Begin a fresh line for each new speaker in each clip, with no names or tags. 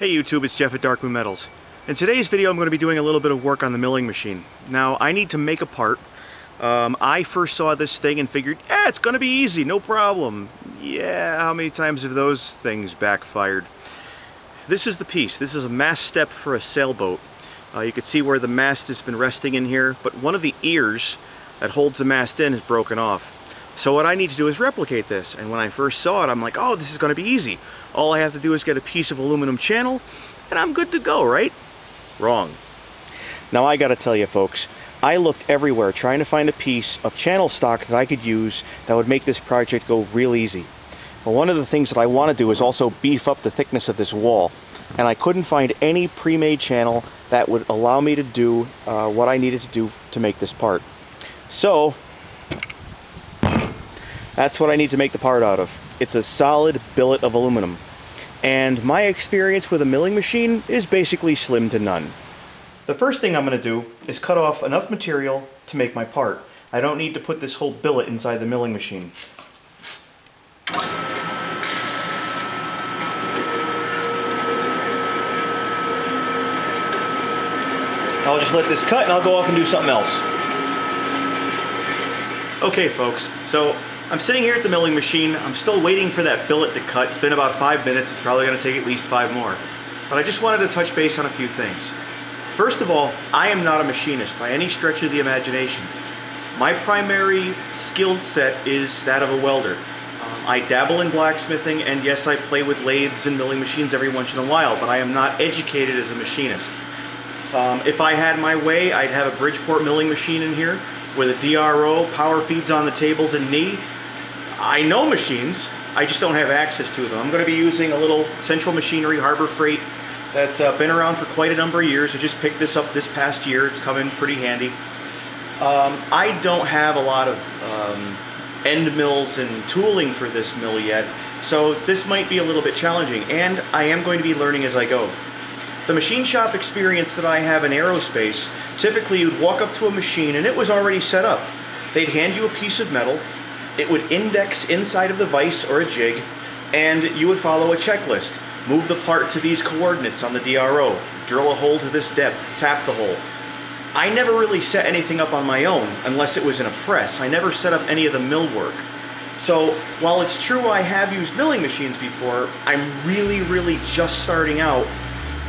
Hey YouTube, it's Jeff at Darkmoon Metals. In today's video I'm going to be doing a little bit of work on the milling machine. Now I need to make a part. Um, I first saw this thing and figured, yeah, it's going to be easy, no problem. Yeah, how many times have those things backfired? This is the piece. This is a mast step for a sailboat. Uh, you can see where the mast has been resting in here, but one of the ears that holds the mast in is broken off. So what I need to do is replicate this. And when I first saw it, I'm like, oh, this is going to be easy. All I have to do is get a piece of aluminum channel, and I'm good to go, right? Wrong. Now I got to tell you, folks, I looked everywhere trying to find a piece of channel stock that I could use that would make this project go real easy. But one of the things that I want to do is also beef up the thickness of this wall. And I couldn't find any pre-made channel that would allow me to do uh, what I needed to do to make this part. So, that's what I need to make the part out of. It's a solid billet of aluminum. And my experience with a milling machine is basically slim to none. The first thing I'm going to do is cut off enough material to make my part. I don't need to put this whole billet inside the milling machine. I'll just let this cut and I'll go off and do something else. Okay folks, so I'm sitting here at the milling machine. I'm still waiting for that billet to cut. It's been about five minutes. It's probably going to take at least five more. But I just wanted to touch base on a few things. First of all, I am not a machinist by any stretch of the imagination. My primary skill set is that of a welder. Um, I dabble in blacksmithing, and yes, I play with lathes and milling machines every once in a while, but I am not educated as a machinist. Um, if I had my way, I'd have a Bridgeport milling machine in here with a DRO, power feeds on the tables and knee. I know machines, I just don't have access to them. I'm going to be using a little Central Machinery Harbor Freight that's uh, been around for quite a number of years. I just picked this up this past year. It's come in pretty handy. Um, I don't have a lot of um, end mills and tooling for this mill yet, so this might be a little bit challenging, and I am going to be learning as I go. The machine shop experience that I have in aerospace, typically you'd walk up to a machine and it was already set up. They'd hand you a piece of metal, it would index inside of the vise or a jig, and you would follow a checklist. Move the part to these coordinates on the DRO, drill a hole to this depth, tap the hole. I never really set anything up on my own unless it was in a press. I never set up any of the mill work. So while it's true I have used milling machines before, I'm really, really just starting out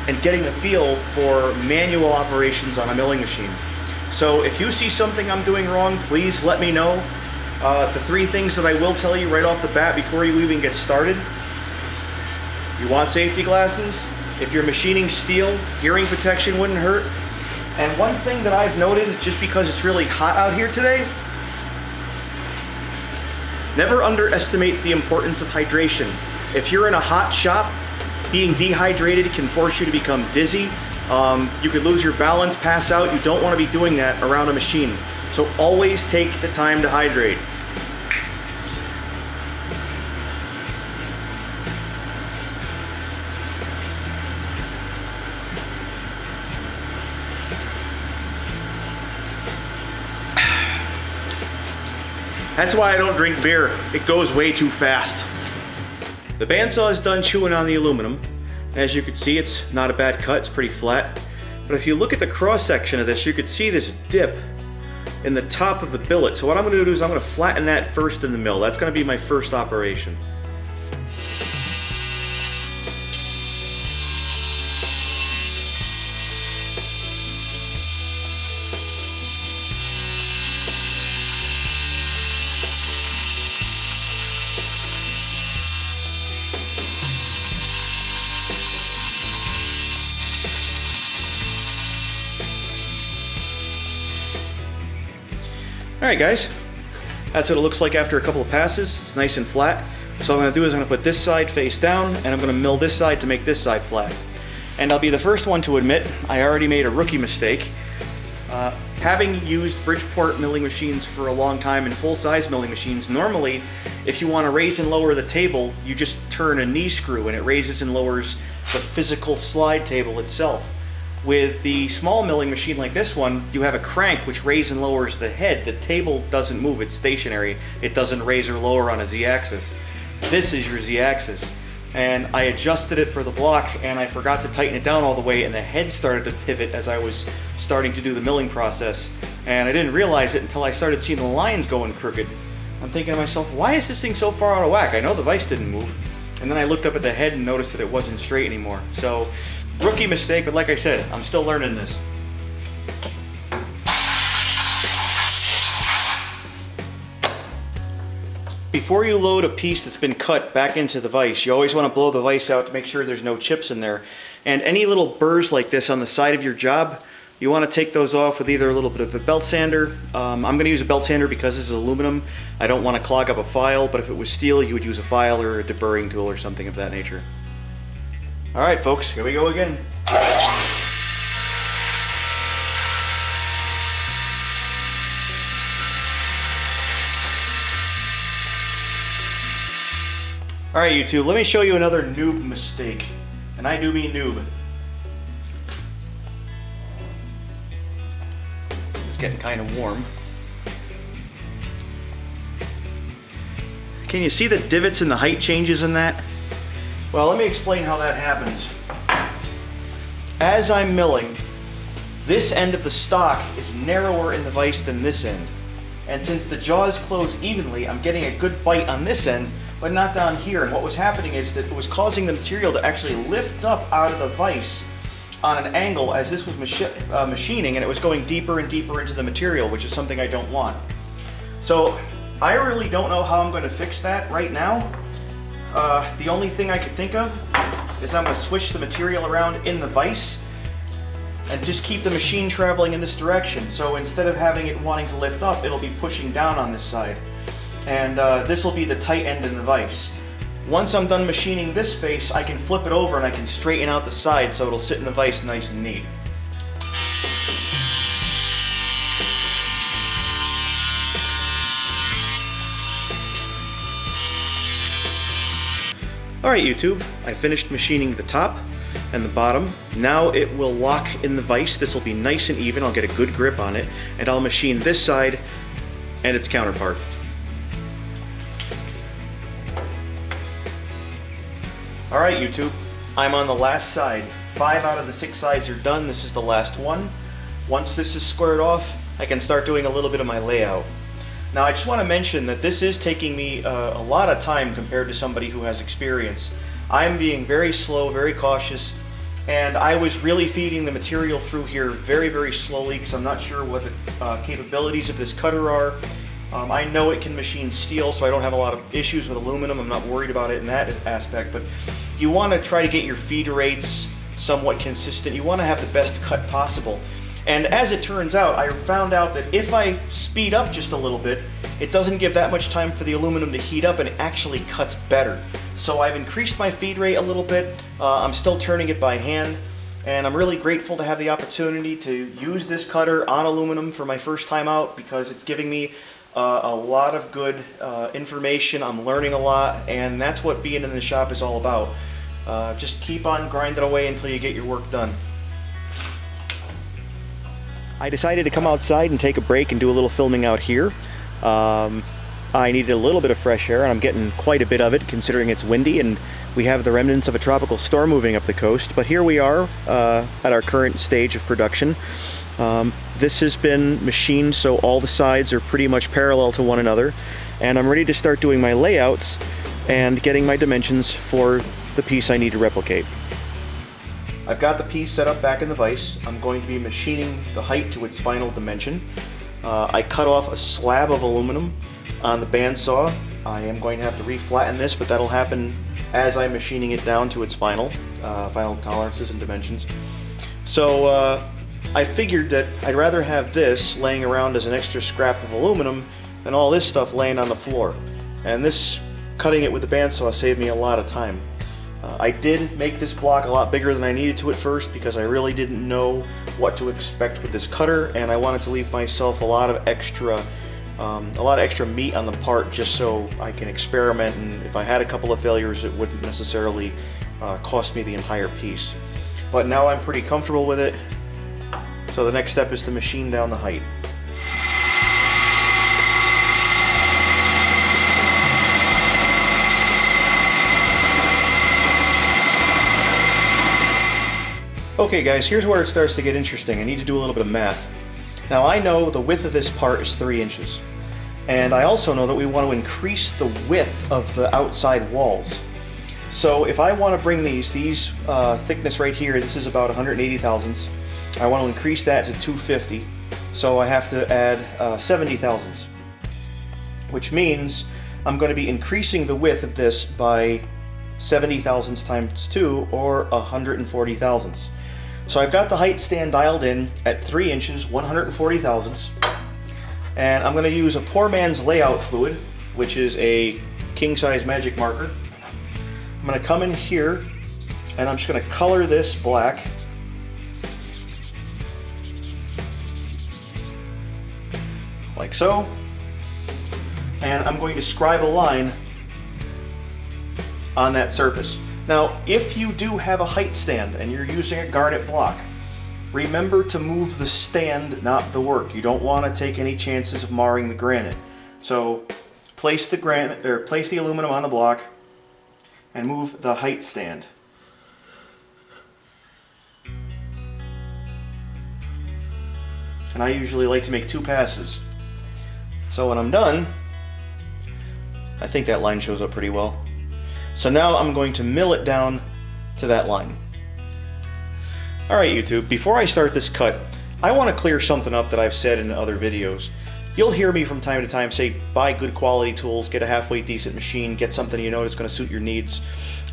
and getting the feel for manual operations on a milling machine. So if you see something I'm doing wrong, please let me know. Uh, the three things that I will tell you right off the bat before you even get started. You want safety glasses? If you're machining steel, hearing protection wouldn't hurt. And one thing that I've noted, just because it's really hot out here today, never underestimate the importance of hydration. If you're in a hot shop, being dehydrated can force you to become dizzy. Um, you could lose your balance, pass out. You don't want to be doing that around a machine. So always take the time to hydrate. That's why I don't drink beer. It goes way too fast. The bandsaw is done chewing on the aluminum. As you can see, it's not a bad cut, it's pretty flat. But if you look at the cross section of this, you can see this dip in the top of the billet. So what I'm gonna do is I'm gonna flatten that first in the mill. That's gonna be my first operation. Alright guys, that's what it looks like after a couple of passes. It's nice and flat. So I'm going to do is I'm going to put this side face down and I'm going to mill this side to make this side flat. And I'll be the first one to admit I already made a rookie mistake. Uh, having used Bridgeport milling machines for a long time and full-size milling machines, normally if you want to raise and lower the table, you just turn a knee screw and it raises and lowers the physical slide table itself. With the small milling machine like this one, you have a crank which raises and lowers the head. The table doesn't move, it's stationary. It doesn't raise or lower on a z-axis. This is your z-axis. and I adjusted it for the block and I forgot to tighten it down all the way and the head started to pivot as I was starting to do the milling process and I didn't realize it until I started seeing the lines going crooked. I'm thinking to myself, why is this thing so far out of whack? I know the vise didn't move. And then I looked up at the head and noticed that it wasn't straight anymore. So, rookie mistake, but like I said, I'm still learning this. Before you load a piece that's been cut back into the vise, you always want to blow the vise out to make sure there's no chips in there. And any little burrs like this on the side of your job, you want to take those off with either a little bit of a belt sander. Um, I'm going to use a belt sander because this is aluminum. I don't want to clog up a file, but if it was steel, you would use a file or a deburring tool or something of that nature. Alright folks, here we go again. Alright YouTube, let me show you another noob mistake. And I do mean noob. It's getting kind of warm. Can you see the divots and the height changes in that? Well, let me explain how that happens. As I'm milling, this end of the stock is narrower in the vise than this end. And since the jaws close evenly, I'm getting a good bite on this end, but not down here. And what was happening is that it was causing the material to actually lift up out of the vise on an angle as this was machi uh, machining and it was going deeper and deeper into the material, which is something I don't want. So I really don't know how I'm going to fix that right now. Uh, the only thing I could think of is I'm going to switch the material around in the vise and just keep the machine traveling in this direction. So instead of having it wanting to lift up, it'll be pushing down on this side and uh, this will be the tight end in the vise. Once I'm done machining this face, I can flip it over and I can straighten out the side so it'll sit in the vise nice and neat. Alright YouTube, I finished machining the top and the bottom. Now it will lock in the vise. This will be nice and even. I'll get a good grip on it. And I'll machine this side and its counterpart. Alright YouTube, I'm on the last side. Five out of the six sides are done. This is the last one. Once this is squared off, I can start doing a little bit of my layout. Now I just want to mention that this is taking me uh, a lot of time compared to somebody who has experience. I'm being very slow, very cautious, and I was really feeding the material through here very, very slowly because I'm not sure what the uh, capabilities of this cutter are. Um, I know it can machine steel, so I don't have a lot of issues with aluminum. I'm not worried about it in that aspect, but you want to try to get your feed rates somewhat consistent. You want to have the best cut possible. And as it turns out, I found out that if I speed up just a little bit, it doesn't give that much time for the aluminum to heat up and it actually cuts better. So I've increased my feed rate a little bit. Uh, I'm still turning it by hand. And I'm really grateful to have the opportunity to use this cutter on aluminum for my first time out because it's giving me uh, a lot of good uh, information. I'm learning a lot, and that's what being in the shop is all about. Uh, just keep on grinding away until you get your work done. I decided to come outside and take a break and do a little filming out here. Um, I needed a little bit of fresh air, and I'm getting quite a bit of it considering it's windy and we have the remnants of a tropical storm moving up the coast. But here we are uh, at our current stage of production. Um, this has been machined so all the sides are pretty much parallel to one another and I'm ready to start doing my layouts and getting my dimensions for the piece I need to replicate. I've got the piece set up back in the vise. I'm going to be machining the height to its final dimension. Uh, I cut off a slab of aluminum on the bandsaw. I am going to have to reflatten this, but that'll happen as I'm machining it down to its final, uh, final tolerances and dimensions. So uh, I figured that I'd rather have this laying around as an extra scrap of aluminum than all this stuff laying on the floor. And this, cutting it with the bandsaw, saved me a lot of time. Uh, I did make this block a lot bigger than I needed to at first because I really didn't know what to expect with this cutter and I wanted to leave myself a lot of extra um, a lot of extra meat on the part just so I can experiment and if I had a couple of failures it wouldn't necessarily uh, cost me the entire piece. But now I'm pretty comfortable with it so the next step is to machine down the height. Okay guys, here's where it starts to get interesting. I need to do a little bit of math. Now I know the width of this part is 3 inches. And I also know that we want to increase the width of the outside walls. So if I want to bring these, these uh, thickness right here, this is about 180 thousandths. I want to increase that to 250. So I have to add uh, 70 thousandths. Which means I'm going to be increasing the width of this by 70 thousandths times 2 or 140 thousandths. So I've got the height stand dialed in at 3 inches, 140 thousandths. And I'm going to use a poor man's layout fluid, which is a king size magic marker. I'm going to come in here and I'm just going to color this black. Like so. And I'm going to scribe a line on that surface. Now, if you do have a height stand and you're using a granite block, remember to move the stand, not the work. You don't want to take any chances of marring the granite. So place the granite or place the aluminum on the block and move the height stand. And I usually like to make two passes. So when I'm done, I think that line shows up pretty well. So now I'm going to mill it down to that line. Alright YouTube, before I start this cut, I want to clear something up that I've said in other videos. You'll hear me from time to time say, buy good quality tools, get a halfway decent machine, get something you know that's going to suit your needs.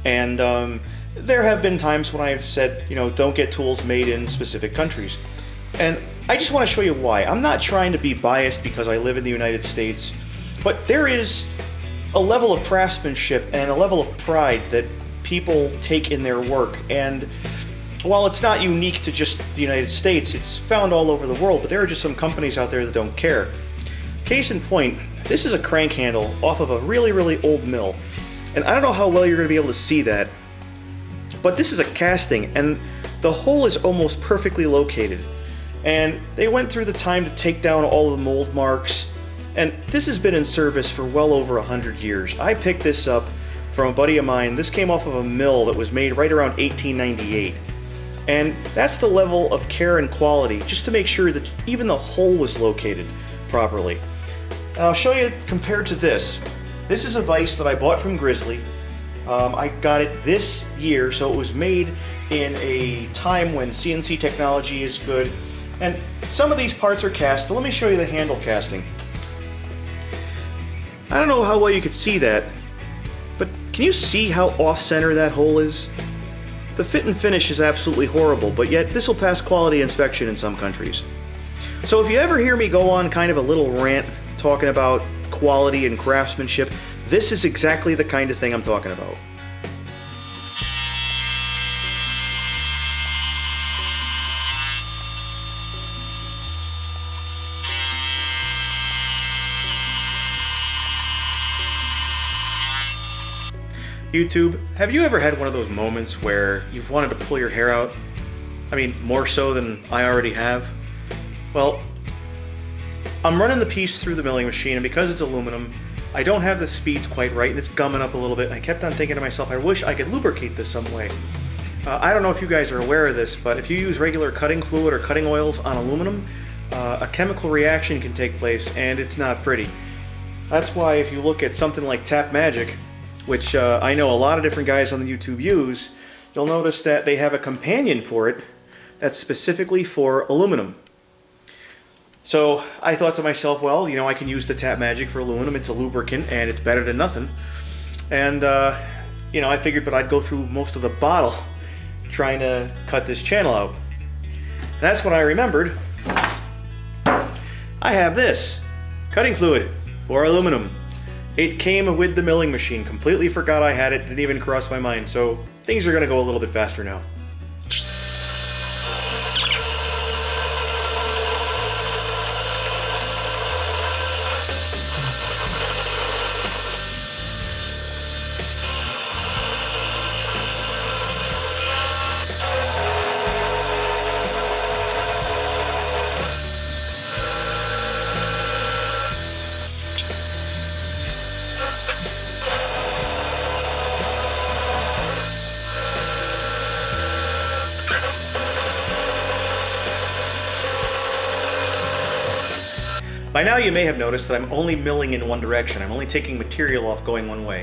And um, there have been times when I've said, you know, don't get tools made in specific countries. And I just want to show you why. I'm not trying to be biased because I live in the United States, but there is a level of craftsmanship and a level of pride that people take in their work. And while it's not unique to just the United States, it's found all over the world, but there are just some companies out there that don't care. Case in point, this is a crank handle off of a really, really old mill. And I don't know how well you're going to be able to see that, but this is a casting, and the hole is almost perfectly located. And they went through the time to take down all the mold marks and this has been in service for well over a hundred years. I picked this up from a buddy of mine. This came off of a mill that was made right around 1898. And that's the level of care and quality, just to make sure that even the hole was located properly. And I'll show you compared to this. This is a vise that I bought from Grizzly. Um, I got it this year, so it was made in a time when CNC technology is good. And some of these parts are cast, but let me show you the handle casting. I don't know how well you could see that, but can you see how off-center that hole is? The fit and finish is absolutely horrible, but yet this will pass quality inspection in some countries. So if you ever hear me go on kind of a little rant talking about quality and craftsmanship, this is exactly the kind of thing I'm talking about. YouTube, have you ever had one of those moments where you've wanted to pull your hair out? I mean, more so than I already have? Well, I'm running the piece through the milling machine, and because it's aluminum, I don't have the speeds quite right, and it's gumming up a little bit. And I kept on thinking to myself, I wish I could lubricate this some way. Uh, I don't know if you guys are aware of this, but if you use regular cutting fluid or cutting oils on aluminum, uh, a chemical reaction can take place, and it's not pretty. That's why if you look at something like Tap Magic, which uh, I know a lot of different guys on the YouTube use, you'll notice that they have a companion for it that's specifically for aluminum. So I thought to myself, well, you know, I can use the Tap Magic for aluminum. It's a lubricant and it's better than nothing. And, uh, you know, I figured, but I'd go through most of the bottle trying to cut this channel out. And that's when I remembered I have this cutting fluid for aluminum. It came with the milling machine. Completely forgot I had it. Didn't even cross my mind. So things are going to go a little bit faster now. By now you may have noticed that I'm only milling in one direction. I'm only taking material off going one way.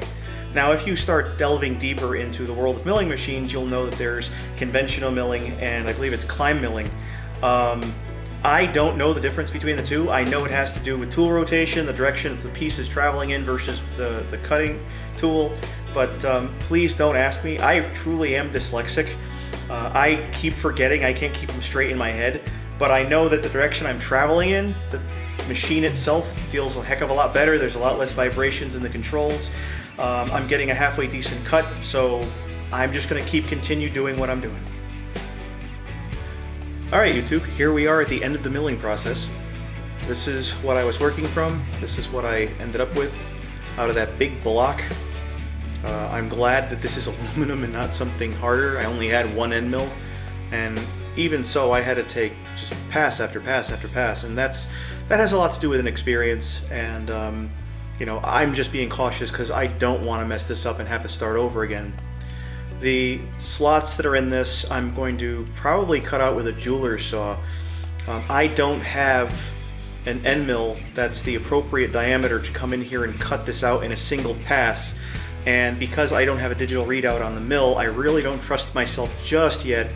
Now if you start delving deeper into the world of milling machines, you'll know that there's conventional milling and I believe it's climb milling. Um, I don't know the difference between the two. I know it has to do with tool rotation, the direction the piece is traveling in versus the, the cutting tool, but um, please don't ask me. I truly am dyslexic. Uh, I keep forgetting, I can't keep them straight in my head, but I know that the direction I'm traveling in, the machine itself feels a heck of a lot better. There's a lot less vibrations in the controls. Um, I'm getting a halfway decent cut, so I'm just going to keep continue doing what I'm doing. Alright YouTube, here we are at the end of the milling process. This is what I was working from, this is what I ended up with out of that big block. Uh, I'm glad that this is aluminum and not something harder. I only had one end mill, and even so I had to take just pass after pass after pass, and that's that has a lot to do with an experience, and um, you know, I'm just being cautious because I don't want to mess this up and have to start over again. The slots that are in this I'm going to probably cut out with a jeweler's saw. Um, I don't have an end mill that's the appropriate diameter to come in here and cut this out in a single pass and because I don't have a digital readout on the mill I really don't trust myself just yet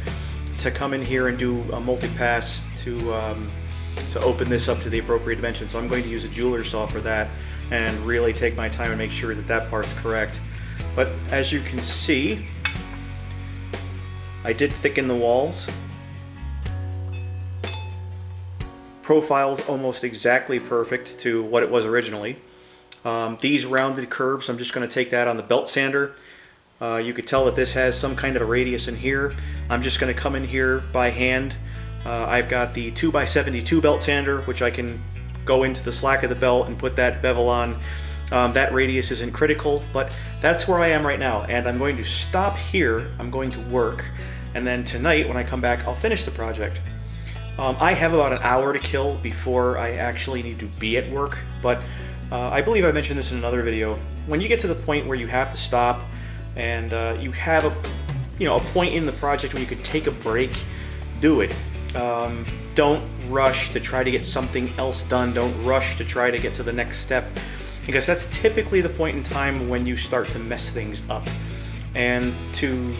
to come in here and do a multi-pass to um, to open this up to the appropriate dimension so I'm going to use a jeweler's saw for that and really take my time and make sure that that part's correct but as you can see I did thicken the walls. Profile's almost exactly perfect to what it was originally. Um, these rounded curves, I'm just going to take that on the belt sander. Uh, you could tell that this has some kind of a radius in here. I'm just going to come in here by hand. Uh, I've got the 2x72 belt sander, which I can go into the slack of the belt and put that bevel on. Um, that radius isn't critical, but that's where I am right now. And I'm going to stop here. I'm going to work. And then tonight, when I come back, I'll finish the project. Um, I have about an hour to kill before I actually need to be at work, but uh, I believe I mentioned this in another video. When you get to the point where you have to stop and uh, you have a, you know, a point in the project where you could take a break, do it. Um, don't rush to try to get something else done. Don't rush to try to get to the next step because that's typically the point in time when you start to mess things up. And to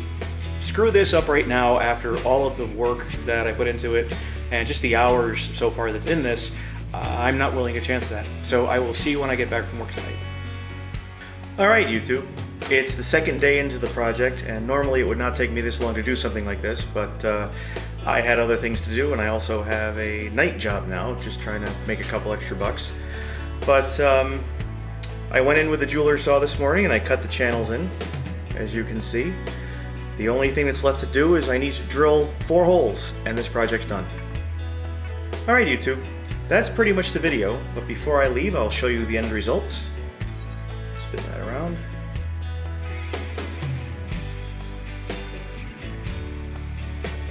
screw this up right now after all of the work that I put into it and just the hours so far that's in this, uh, I'm not willing to chance that. So I will see you when I get back from work tonight. Alright YouTube, it's the second day into the project and normally it would not take me this long to do something like this, but uh, I had other things to do and I also have a night job now, just trying to make a couple extra bucks. But um, I went in with the jeweler saw this morning and I cut the channels in, as you can see. The only thing that's left to do is I need to drill four holes and this project's done. Alright YouTube, that's pretty much the video, but before I leave I'll show you the end results. Spin that around.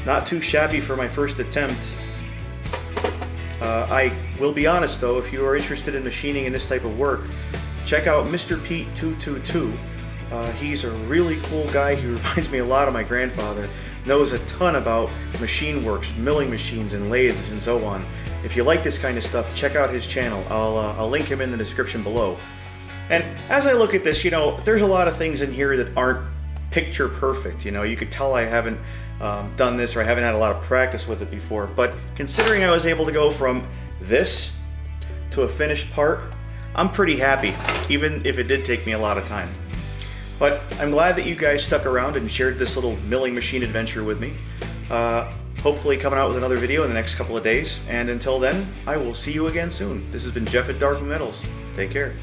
Not too shabby for my first attempt. Uh, I will be honest though, if you are interested in machining in this type of work, check out Mr. Pete 222. Uh, he's a really cool guy. He reminds me a lot of my grandfather. Knows a ton about machine works, milling machines and lathes and so on. If you like this kind of stuff, check out his channel. I'll, uh, I'll link him in the description below. And as I look at this, you know, there's a lot of things in here that aren't picture perfect. You know, you could tell I haven't um, done this or I haven't had a lot of practice with it before. But considering I was able to go from this to a finished part, I'm pretty happy, even if it did take me a lot of time. But I'm glad that you guys stuck around and shared this little milling machine adventure with me. Uh, hopefully coming out with another video in the next couple of days. And until then, I will see you again soon. This has been Jeff at Dark Metals. Take care.